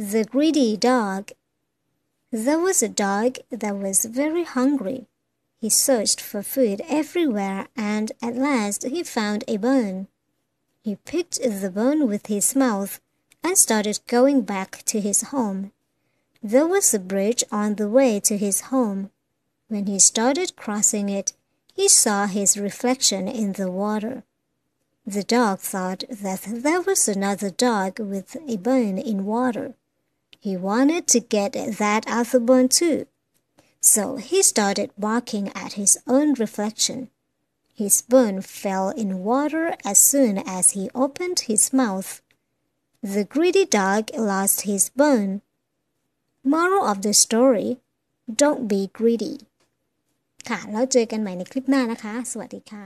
The greedy dog. There was a dog that was very hungry. He searched for food everywhere and at last he found a bone. He picked the bone with his mouth and started going back to his home. There was a bridge on the way to his home. When he started crossing it, he saw his reflection in the water. The dog thought that there was another dog with a bone in water. He wanted to get that other bone too. So he started barking at his own reflection. His bone fell in water as soon as he opened his mouth. The greedy dog lost his bone. Moral of the story Don't be greedy ค่ะ แล้วเจอกันใหม่ในคลิปหน้านะคะ สวัสดีค่ะ